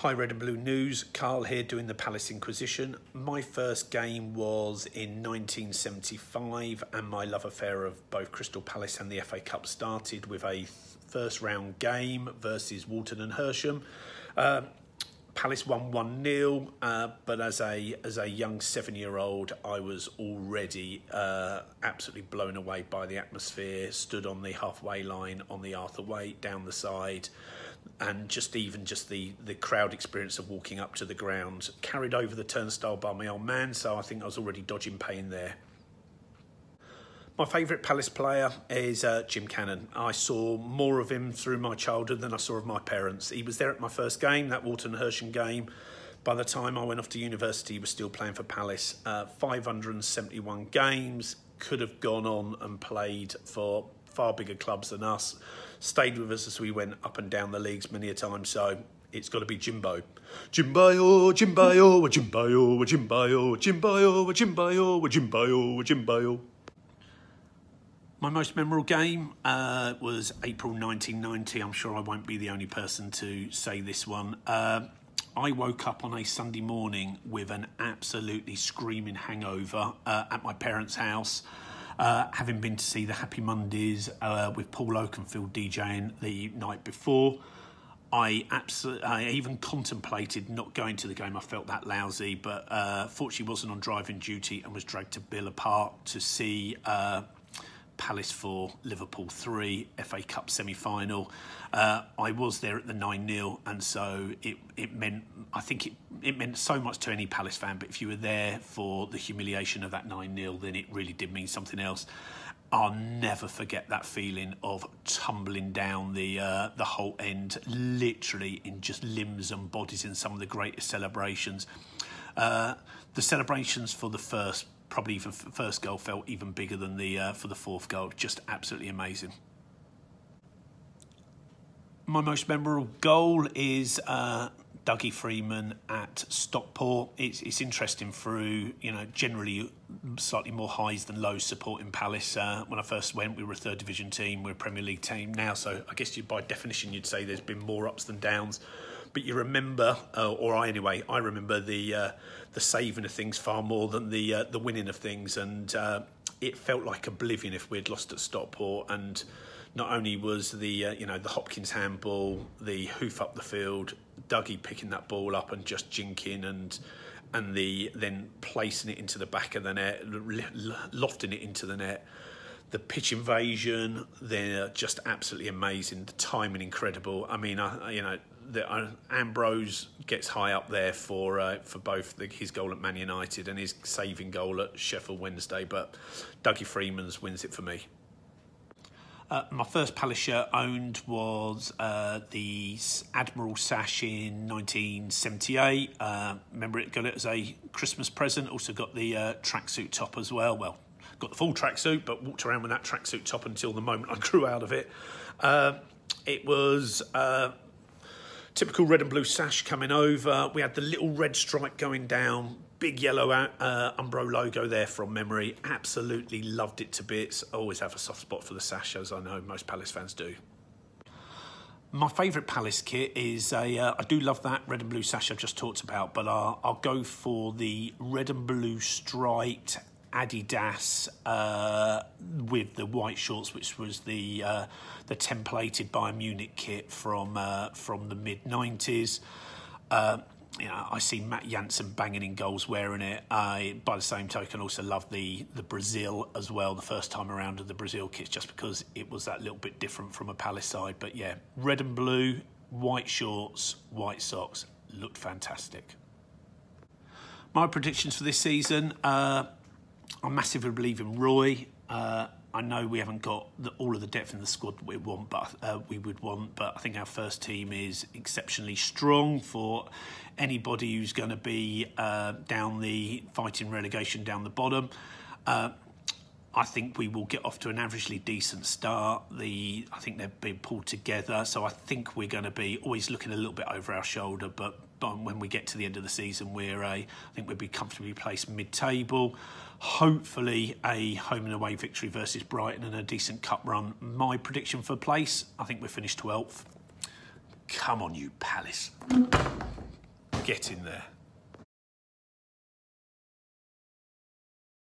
Hi, Red and Blue News. Carl here doing the Palace Inquisition. My first game was in 1975, and my love affair of both Crystal Palace and the FA Cup started with a first round game versus Walton and Hersham. Uh, Palace won 1 0, uh, but as a, as a young seven year old, I was already uh, absolutely blown away by the atmosphere. Stood on the halfway line on the Arthur Wait, down the side and just even just the the crowd experience of walking up to the ground carried over the turnstile by my old man so I think I was already dodging pain there my favourite Palace player is uh, Jim Cannon. I saw more of him through my childhood than I saw of my parents. He was there at my first game, that Walton Hersham game. By the time I went off to university, he was still playing for Palace. Uh, 571 games, could have gone on and played for far bigger clubs than us. Stayed with us as we went up and down the leagues many a time. So it's got to be Jimbo. Jimbo, Jimbo, Jimbo, Jimbo, Jimbo, Jimbo, Jimbo, Jimbo. My most memorable game uh, was April 1990. I'm sure I won't be the only person to say this one. Uh, I woke up on a Sunday morning with an absolutely screaming hangover uh, at my parents' house. Uh, having been to see the Happy Mondays uh, with Paul Oakenfold DJing the night before, I absolutely, I even contemplated not going to the game. I felt that lousy, but uh, fortunately wasn't on driving duty and was dragged to Villa Park to see uh, Palace 4, Liverpool 3, FA Cup semi final. Uh, I was there at the 9 0, and so it, it meant, I think it, it meant so much to any Palace fan, but if you were there for the humiliation of that 9 0, then it really did mean something else. I'll never forget that feeling of tumbling down the uh, the whole end, literally in just limbs and bodies in some of the greatest celebrations. Uh, the celebrations for the first probably even first goal felt even bigger than the uh, for the fourth goal. Just absolutely amazing. My most memorable goal is uh, Dougie Freedman at Stockport. It's, it's interesting through, you know, generally slightly more highs than lows supporting Palace. Uh, when I first went, we were a third division team, we're a Premier League team now, so I guess you, by definition you'd say there's been more ups than downs but you remember, uh, or I anyway, I remember the uh, the saving of things far more than the uh, the winning of things, and uh, it felt like oblivion if we'd lost at Stockport. And not only was the uh, you know the Hopkins handball, the hoof up the field, Dougie picking that ball up and just jinking and and the then placing it into the back of the net, lofting it into the net. The pitch invasion, they're just absolutely amazing. The timing incredible. I mean, I, you know, that uh, Ambrose gets high up there for uh, for both the, his goal at Man United and his saving goal at Sheffield Wednesday, but Dougie Freedman's wins it for me. Uh, my first Palace shirt owned was uh, the Admiral Sash in 1978. Uh, remember it, got it as a Christmas present. Also got the uh, tracksuit top as well. Well, got the full tracksuit, but walked around with that tracksuit top until the moment I grew out of it. Uh, it was uh, typical red and blue sash coming over. We had the little red stripe going down, big yellow uh, Umbro logo there from memory. Absolutely loved it to bits. Always have a soft spot for the sash, as I know most Palace fans do. My favourite Palace kit is a. Uh, I do love that red and blue sash I've just talked about, but I'll, I'll go for the red and blue striped Adidas uh, with the white shorts, which was the uh, the templated Bayern Munich kit from uh, from the mid nineties. Uh, you know, I see Matt Jansen banging in goals wearing it. I, by the same token, also love the the Brazil as well. The first time around of the Brazil kits, just because it was that little bit different from a Palace side. But yeah, red and blue, white shorts, white socks, looked fantastic. My predictions for this season. I massively believe in Roy. Uh, I know we haven't got the, all of the depth in the squad we want, but uh, we would want. But I think our first team is exceptionally strong for anybody who's going to be uh, down the fighting relegation down the bottom. Uh, I think we will get off to an averagely decent start. The I think they've been pulled together, so I think we're going to be always looking a little bit over our shoulder. But Um, when we get to the end of the season, we're a, I think we'd be comfortably placed mid-table. Hopefully, a home and away victory versus Brighton and a decent cup run. My prediction for place, I think we're finished 12th. Come on, you Palace. Get in there.